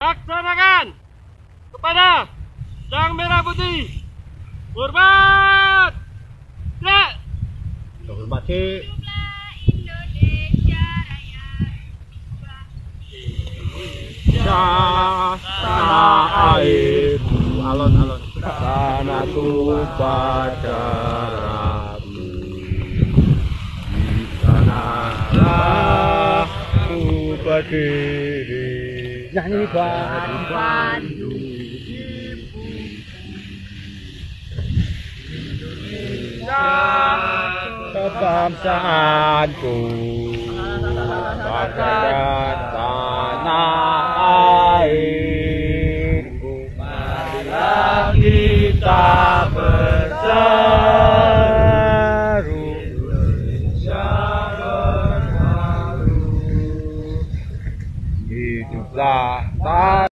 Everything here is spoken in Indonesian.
Laksanakan kepada Sang Merah Putih. Hormat. Ya. Hormati Indonesia Raya. tanah airku alon-alon tanahku padamu di berdiri nyanyi Bandung kebangsaanku. Tanah airku. Marilah kita di Jogja.